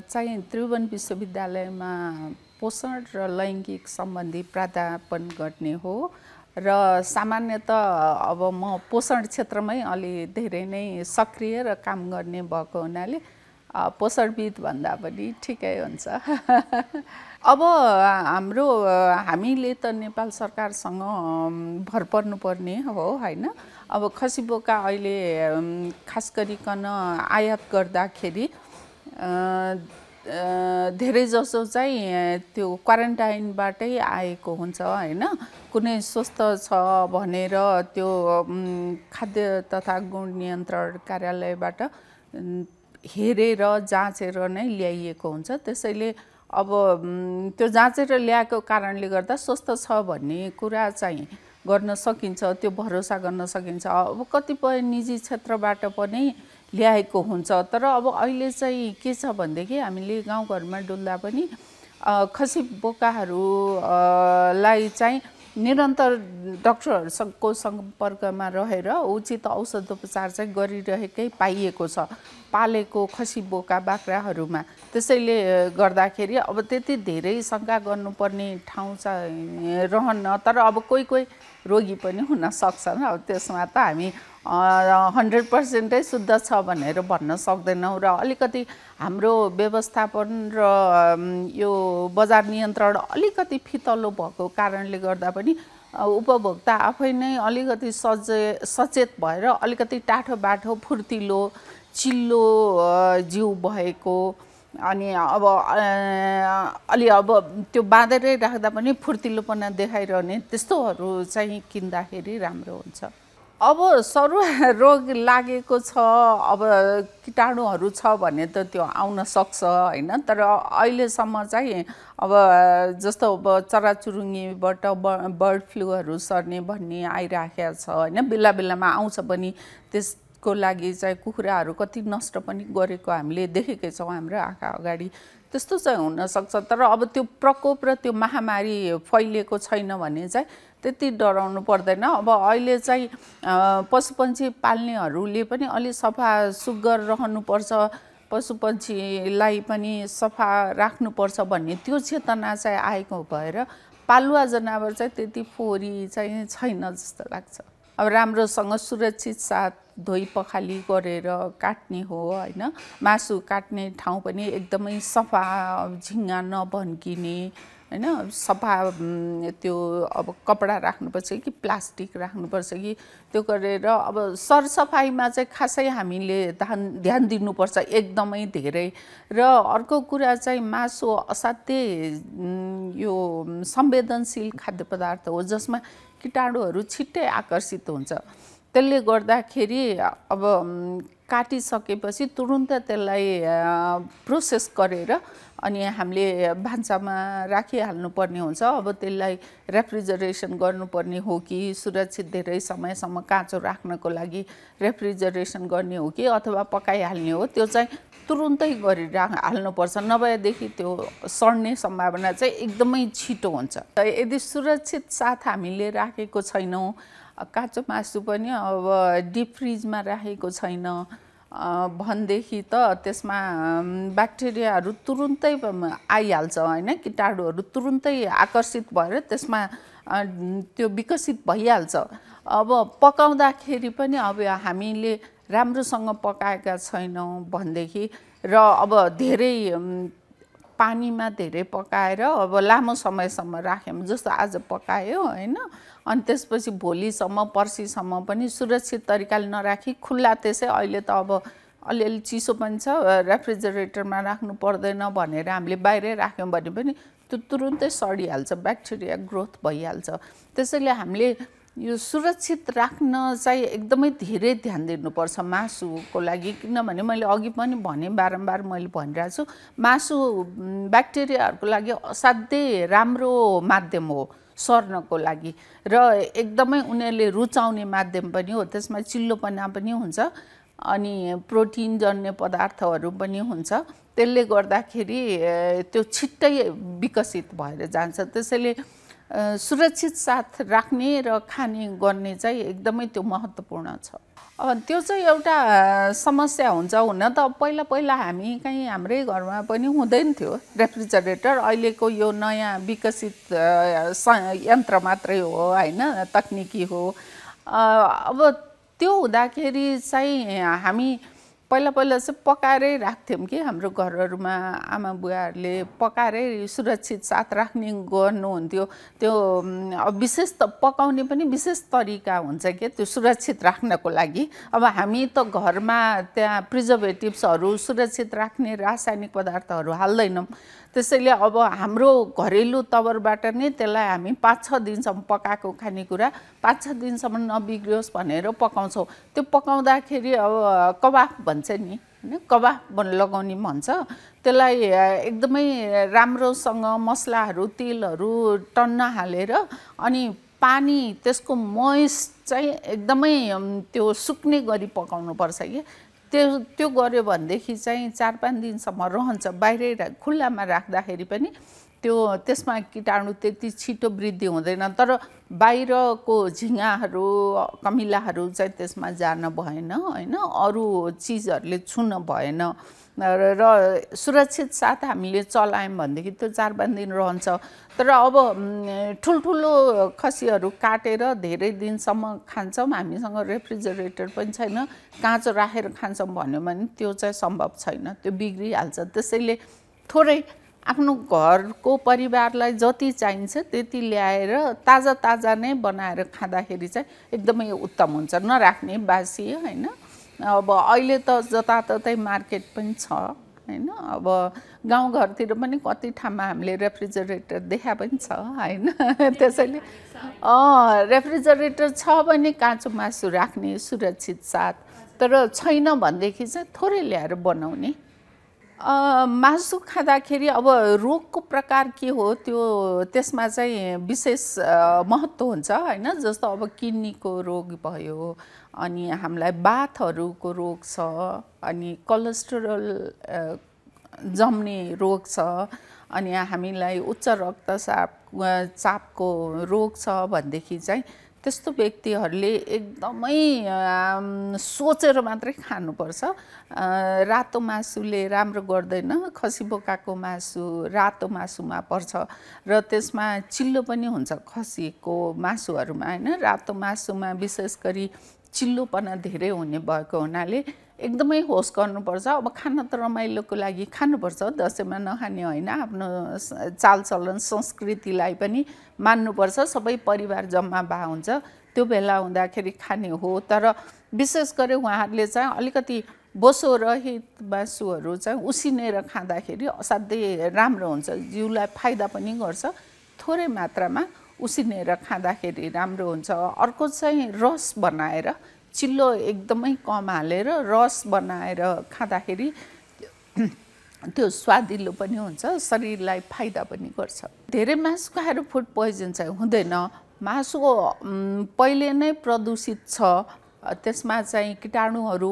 चाहिँ त्रिभुवन विश्वविद्यालयमा पोषण र लैङ्गिक सम्बन्धी प्राध्यापन गर्ने हो र सामान्यत अब म पोषण क्षेत्रमै अलि धेरै नै सक्रिय र काम गर्ने भएको हुनाले पोषणविद भन्दा पनि ठिकै हुन्छ। अब हाम्रो हामीले त नेपाल सरकारसँग भर पर्नुपर्ने हो होइन? अब खसी बोका अहिले खास गरिकन आयात गर्दाखेरि धेरै जसो चाहिँ त्यो क्वारेन्टाइनबाटै आएको हुन्छ होइन? कुनै स्वस्थ छ भनेर त्यो खाद्य तथा गुण नियन्त्रण कार्यालयबाट हेरेर जाँचेर नै ल्याइएको हुन्छ। त्यसैले अब त्यो जाँचेर ल्याएको कारणले गर्दा स्वस्थ छ भन्ने कुरा चाहिँ गर्न सकिन्छ त्यो भरोसा गर्न सकिन्छ। अब कतिपय निजी क्षेत्रबाट पनि ल्याएको हुन्छ। तर अब अहिले चाहिँ के छ भनेदेखि हामीले गाउँघरमा डुल्दा पनि खसी बोकाहरूलाई चाहिँ निरन्तर डक्टरहरूको सम्पर्कमा रहेर उचित औषधोपचार चाहिँ गरिरहेकै पाइएको छ। पालेको खसी बोका बाख्राहरूमा। त्यसैले गर्दाखेरि अब त्यति धेरै शङ्का गर्नुपर्ने ठाउँ चाहिँ रहन्न। तर अब कोही कोही रोगी पनि हुन सक्छन्। अब त्यसमा त हामी हन्ड्रेड पर्सेन्टै शुद्ध छ भनेर भन्न सक्दैनौँ र अलिकति हाम्रो व्यवस्थापन र यो बजार नियन्त्रण अलिकति फितलो भएको कारणले गर्दा पनि उपभोक्ता आफै नै अलिकति सजे सचेत भएर अलिकति टाठो बाठो फुर्तिलो चिल्लो जिउ भएको अनि अब अलि अब त्यो बाँधेरै राख्दा पनि फुर्तिलोपना देखाइरहने त्यस्तोहरू चाहिँ किन्दाखेरि राम्रो हुन्छ। अब सरुवा रोग लागेको छ अब किटाणुहरू छ भने त त्यो आउन सक्छ होइन? तर अहिलेसम्म चाहिँ अब जस्तो अब चराचुरुङ्गीबाट बर्ड फ्लूहरू सर्ने भन्ने आइराखेको छ होइन? बेला बेलामा आउँछ पनि त्यसको लागि चाहिँ कुखुराहरू कति नष्ट पनि गरेको हामीले देखेकै छौँ हाम्रो आँखा अगाडि। त्यस्तो चाहिँ हुनसक्छ। तर अब त्यो प्रकोप र त्यो महामारी फैलिएको छैन भने चाहिँ त्यति डराउनु पर्दैन। अब अहिले चाहिँ पशुपन्छी पाल्नेहरूले पनि अलि सफा सुग्घर रहनुपर्छ। पशुपन्छीलाई पनि सफा राख्नुपर्छ भन्ने त्यो चेतना चाहिँ आएको भएर पालुवा जनावर चाहिँ त्यति फोहोरी चाहिँ छैन जस्तो लाग्छ। अब राम्रोसँग सुरक्षित साथ धोइ पखाली गरेर काट्ने हो होइन? मासु काट्ने ठाउँ पनि एकदमै सफा झिङ्गा नभन्किने होइन? सफा त्यो अब कपडा राख्नुपर्छ कि प्लास्टिक राख्नुपर्छ कि त्यो गरेर अब सरसफाइमा चाहिँ खासै हामीले ध्यान ध्यान दिनुपर्छ एकदमै धेरै। र अर्को कुरा चाहिँ मासु असाध्यै यो संवेदनशील खाद्य पदार्थ हो जसमा किटाणुहरू छिट्टै आकर्षित हुन्छ। त्यसले गर्दाखेरि अब काटिसकेपछि तुरुन्त त्यसलाई प्रोसेस गरेर अनि हामीले भान्सामा राखिहाल्नु पर्ने हुन्छ। अब त्यसलाई रेफ्रिजरेसन गर्नुपर्ने हो कि सुरक्षित धेरै समयसम्म काँचो राख्नको लागि रेफ्रिजरेसन गर्ने हो कि अथवा पकाइहाल्ने हो त्यो चाहिँ तुरुन्तै गरेर हाल्नुपर्छ। नभएदेखि त्यो सड्ने सम्भावना चाहिँ एकदमै छिटो हुन्छ। यदि सुरक्षित साथ हामीले राखेको छैनौँ काँचो मासु पनि अब डिप फ्रिजमा राखेको छैन भनेदेखि त त्यसमा ब्याक्टेरियाहरू तुरुन्तै आइहाल्छ होइन? किटाणुहरू तुरुन्तै आकर्षित भएर त्यसमा त्यो विकसित भइहाल्छ। अब पकाउँदाखेरि पनि अब हामीले राम्रोसँग पकाएका छैनौँ भनेदेखि र अब धेरै पानीमा धेरै पकाएर अब लामो समयसम्म राख्यौँ जस्तो आज पकायो होइन? अनि त्यसपछि भोलिसम्म पर्सिसम्म पनि सुरक्षित तरिकाले नराखी खुल्ला त्यसै अहिले त अब अलिअलि चिसो पनि छ रेफ्रिजरेटरमा राख्नु पर्दैन भनेर हामीले बाहिरै राख्यौँ भने पनि त्यो तुरुन्तै सडिहाल्छ ब्याक्टेरिया ग्रोथ भइहाल्छ। त्यसैले हामीले यो सुरक्षित राख्न चाहिँ एकदमै धेरै ध्यान दिनुपर्छ मासुको लागि। किनभने मैले अघि पनि भने बारम्बार मैले भनिरहेको छु मासु ब्याक्टेरियाहरूको लागि असाध्यै राम्रो माध्यम हो सर्नको लागि र एकदमै उनीहरूले रुचाउने माध्यम पनि हो। त्यसमा चिल्लोपना पनि हुन्छ अनि प्रोटिन जन्य पदार्थहरू पनि हुन्छ। त्यसले गर्दाखेरि त्यो छिट्टै विकसित भएर जान्छ। त्यसैले सुरक्षित साथ राख्ने र खाने गर्ने चाहिँ एकदमै त्यो महत्त्वपूर्ण छ। त्यो चाहिँ एउटा समस्या हुन्छ हुन त। पहिला पहिला हामी कहीँ हाम्रै घरमा पनि हुँदैन थियो रेफ्रिजरेटर। अहिलेको यो नयाँ विकसित यन्त्र मात्रै हो होइन तकनिकी हो। अब त्यो हुँदाखेरि चाहिँ हामी पहिला पहिला चाहिँ पकाएरै राख्थ्यौँ कि हाम्रो घरहरूमा आमा बुवाहरूले पकाएरै सुरक्षित साथ राख्ने गर्नुहुन्थ्यो। त्यो विशेष त पकाउने पनि विशेष तरिका हुन्छ कि त्यो सुरक्षित राख्नको लागि। अब हामी त घरमा त्यहाँ प्रिजर्भेटिभ्सहरू सुरक्षित राख्ने रासायनिक पदार्थहरू हाल्दैनौँ। त्यसैले अब हाम्रो घरेलु तवरबाट नै त्यसलाई हामी पाँच छ दिनसम्म पकाएको खानेकुरा पाँच छ दिनसम्म नबिग्रियोस् भनेर पकाउँछौँ। त्यो पकाउँदाखेरि अब कबाब भन्छ नि होइन? कबाब लगाउने भन्छ। त्यसलाई एकदमै राम्रोसँग मसलाहरू तेलहरू टन्न हालेर अनि पानी त्यसको मोइस चाहिँ एकदमै त्यो सुक्ने गरी पकाउनुपर्छ कि। त्यो त्यो गऱ्यो भनेदेखि चाहिँ चार पाँच दिनसम्म रहन्छ। बाहिरै खुल्लामा राख्दाखेरि पनि त्यो त्यसमा किटाणु त्यति छिटो वृद्धि हुँदैन। तर बाहिरको झिँगाहरू कमिलाहरू चाहिँ त्यसमा जान भएन होइन? अरू चिजहरूले छुन भएन। र सुरक्षित साथ हामीले चलायौँ भनेदेखि त्यो चार पाँच दिन रहन्छ। तर अब ठुल्ठुलो खसीहरू काटेर धेरै दिनसम्म खान्छौँ। हामीसँग रेफ्रिजरेटर पनि छैन। काँचो राखेर खान्छौँ भन्यो भने त्यो चाहिँ सम्भव छैन। त्यो बिग्रिहाल्छ। त्यसैले थोरै आफ्नो घरको परिवारलाई जति चाहिन्छ त्यति ल्याएर ताजा ताजा नै बनाएर खाँदाखेरि चाहिँ एकदमै उत्तम हुन्छ। नराख्ने बासी होइन। अब अहिले त जताततै मार्केट पनि छ होइन? अब गाउँघरतिर पनि कति ठाउँमा हामीले रेफ्रिजरेटर देखा पनि छ होइन? त्यसैले रेफ्रिजरेटर छ भने काँचो मासु राख्ने सुरक्षित साथ तर छैन भनेदेखि चाहिँ थोरै ल्याएर बनाउने। मासु खाँदाखेरि अब रोगको प्रकार के हो त्यो त्यसमा चाहिँ विशेष महत्त्व हुन्छ होइन? जस्तो अब किडनीको रोग भयो अनि हामीलाई बाथहरूको रोग छ अनि कोलेस्ट्रोल जम्ने रोग छ अनि हामीलाई उच्च रक्तचाप चापको रोग छ भनेदेखि चाहिँ त्यस्तो व्यक्तिहरूले एकदमै सोचेर मात्रै खानुपर्छ। रातो मासुले राम्रो गर्दैन खसी बोकाको मासु रातो मासुमा पर्छ र त्यसमा चिल्लो पनि हुन्छ खसीको मासुहरूमा होइन? रातो मासुमा विशेष गरी चिल्लोपना धेरै हुने भएको हुनाले एकदमै होस गर्नुपर्छ। अब खान त रमाइलोको लागि खानुपर्छ दसैँमा नखाने होइन। आफ्नो चालचलन संस्कृतिलाई पनि मान्नुपर्छ। सबै परिवार जम्मा भए हुन्छ। त्यो बेला हुँदाखेरि खाने हो। तर विशेष गरी उहाँहरूले चाहिँ अलिकति बोसो रहित मासुहरू चाहिँ उसिनेर खाँदाखेरि असाध्यै राम्रो हुन्छ। जिउलाई फाइदा पनि गर्छ। थोरै मात्रामा उसिनेर खाँदाखेरि राम्रो हुन्छ। अर्को चाहिँ रस बनाएर चिल्लो एकदमै कम हालेर रस बनाएर खाँदाखेरि त्यो स्वादिलो पनि हुन्छ शरीरलाई फाइदा पनि गर्छ। धेरै मासु खाएर फुड पोइजन चाहिँ हुँदैन। मासु पहिले नै प्रदूषित छ। त्यसमा चाहिँ किटाणुहरू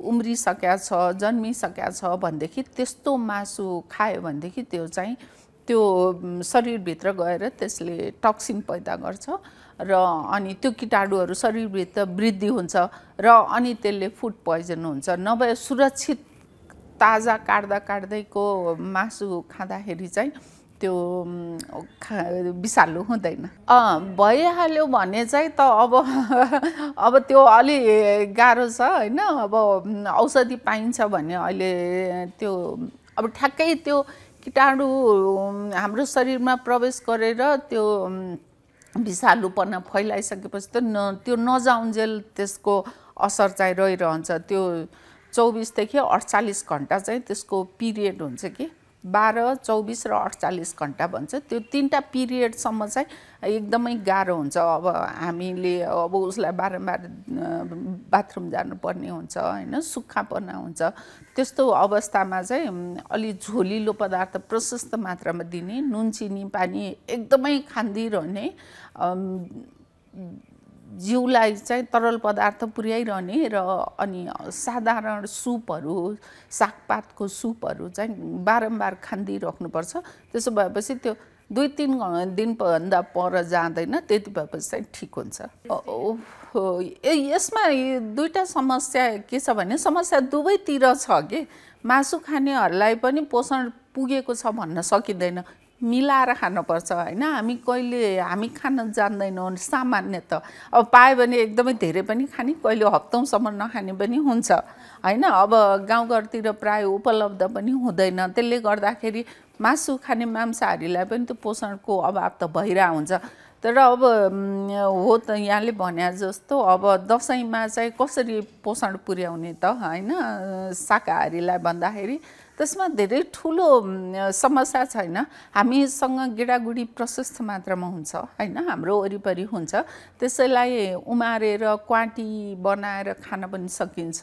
उम्रिसकेका छ जन्मिसकेका छ भनेदेखि त्यस्तो मासु खायो भनेदेखि त्यो चाहिँ त्यो शरीरभित्र गएर त्यसले टक्सिन पैदा गर्छ र अनि त्यो किटाणुहरू शरीरभित्र वृद्धि हुन्छ र अनि त्यसले फुड पोइजन हुन्छ। नभए सुरक्षित ताजा काट्दा काट्दैको मासु खाँदाखेरि चाहिँ त्यो खा विषालु हुँदैन। भइहाल्यो भने चाहिँ त अब अब त्यो अलि गाह्रो छ होइन? अब औषधि पाइन्छ भने अहिले त्यो अब ठ्याक्कै त्यो किटाणु हाम्रो शरीरमा प्रवेश गरेर त्यो विषालुपना फैलाइसकेपछि त न त्यो नजाउन्जेल त्यसको असर चाहिँ रहिरहन्छ। त्यो चौबिसदेखि अडचालिस घन्टा चाहिँ त्यसको पिरियड हुन्छ कि? बाह्र चौबिस र अडचालिस घन्टा भन्छ। त्यो तिनवटा पिरियडसम्म चाहिँ एकदमै गाह्रो हुन्छ। अब हामीले अब उसलाई बारम्बार बाथरुम जानुपर्ने हुन्छ होइन? सुक्खापना हुन्छ। त्यस्तो अवस्थामा चाहिँ अलि झोलिलो पदार्थ प्रशस्त मात्रामा दिने नुन चिनी पानी एकदमै खाँदिरहने जिउलाई चाहिँ तरल पदार्थ पुर्याइरहने र अनि साधारण सुपहरू सागपातको सुपहरू चाहिँ बारम्बार खाँदिराख्नुपर्छ त्यसो भएपछि त्यो दुई तिन दिनभन्दा पर जाँदैन त्यति भएपछि चाहिँ ठिक हुन्छ। यसमा दुईवटा समस्या के छ भने समस्या दुवैतिर छ कि? मासु खानेहरूलाई पनि पोषण पुगेको छ भन्न सकिँदैन। मिलाएर खानुपर्छ होइन? हामी कहिले हामी खान जान्दैनौँ सामान्य त। अब पायो भने एकदमै धेरै पनि खाने कहिले हप्तौँसम्म नखाने पनि हुन्छ होइन? अब गाउँघरतिर प्राय उपलब्ध पनि हुँदैन। त्यसले गर्दाखेरि मासु खाने मांसाहारीलाई पनि त्यो पोषणको अभाव त भइरहेको हुन्छ। तर अब हो त यहाँले भने जस्तो अब दसैँमा चाहिँ कसरी पोषण पुर्याउने त होइन? शाकाहारीलाई भन्दाखेरि त्यसमा धेरै ठुलो समस्या छैन हामीसँग गिडागुडी प्रशस्त मात्रामा हुन्छ होइन? हाम्रो वरिपरि हुन्छ। त्यसैलाई उमारेर क्वाटी बनाएर खान पनि सकिन्छ।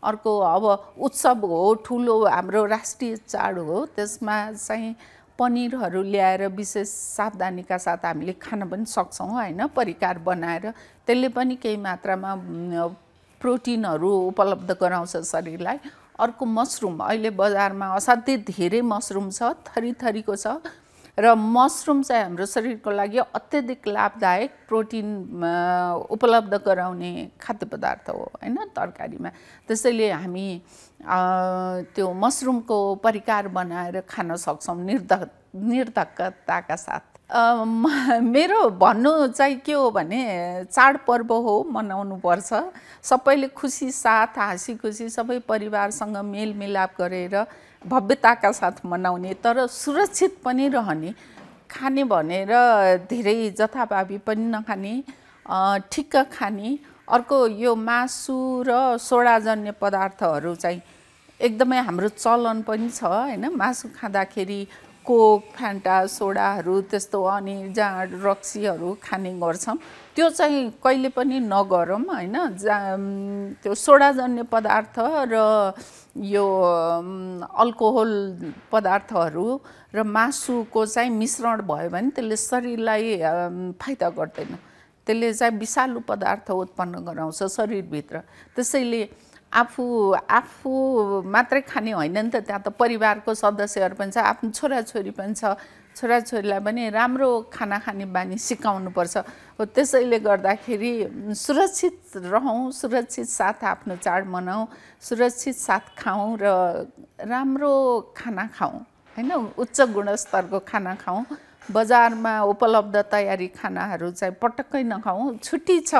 अर्को अब उत्सव हो ठुलो हाम्रो राष्ट्रिय चाड हो। त्यसमा चाहिँ पनिरहरू ल्याएर विशेष सावधानीका साथ हामीले खान पनि सक्छौँ होइन? परिकार बनाएर। त्यसले पनि केही मात्रामा प्रोटिनहरू उपलब्ध गराउँछ शरीरलाई। अर्को मसरुम अहिले बजारमा असाध्यै धेरै मसरुम छ थरी थरीको छ। र मसरुम चाहिँ हाम्रो शरीरको लागि अत्यधिक लाभदायक प्रोटिन उपलब्ध गराउने खाद्य पदार्थ हो होइन तरकारीमा। त्यसैले हामी त्यो मसरुमको परिकार बनाएर खान सक्छौँ निर्धक निर्धकताका साथ। मेरो भन्नु चाहिँ के हो भने चाडपर्व हो मनाउनु पर्छ। सबैले खुसी साथ हाँसी खुसी सबै परिवारसँग मेलमिलाप गरेर भव्यताका साथ मनाउने तर सुरक्षित पनि रहने खाने भनेर धेरै जथाभावी पनि नखाने ठिक्क खाने अर्को यो मासु र सोडाजन्य पदार्थहरू चाहिँ एकदमै हाम्रो चलन पनि छ होइन? मासु खाँदाखेरि कोक फ्यान्टा सोडाहरू त्यस्तो अनि जाँड रक्सीहरू खाने गर्छौँ त्यो चाहिँ कहिले पनि नगरौँ होइन? जा त्यो सोडाजन्य पदार्थ र यो अल्कोहल पदार्थहरू र मासुको चाहिँ मिश्रण भयो भने त्यसले शरीरलाई फाइदा गर्दैन। त्यसले चाहिँ विषालु पदार्थ उत्पन्न गराउँछ शरीरभित्र। त्यसैले आफू आफू मात्रै खाने होइन नि त त्यहाँ त परिवारको सदस्यहरू पनि छ आफ्नो छोराछोरी पनि छ। छोराछोरीलाई पनि राम्रो खाना खाने बानी सिकाउनुपर्छ। हो त्यसैले गर्दाखेरि सुरक्षित रहौँ सुरक्षित साथ आफ्नो चाड मनाउँ सुरक्षित साथ खाउँ र राम्रो खाना खाउँ होइन? उच्च गुणस्तरको खाना खाउँ। बजारमा उपलब्ध तयारी खानाहरू चाहिँ पटक्कै नखाउँ। छुट्टी छ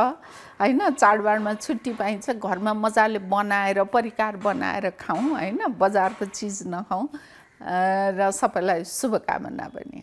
होइन? चाडबाडमा छुट्टी पाइन्छ घरमा मजाले बनाएर परिकार बनाएर खाउँ होइन? बजारको चिज नखाउँ। र सबैलाई शुभकामना पनि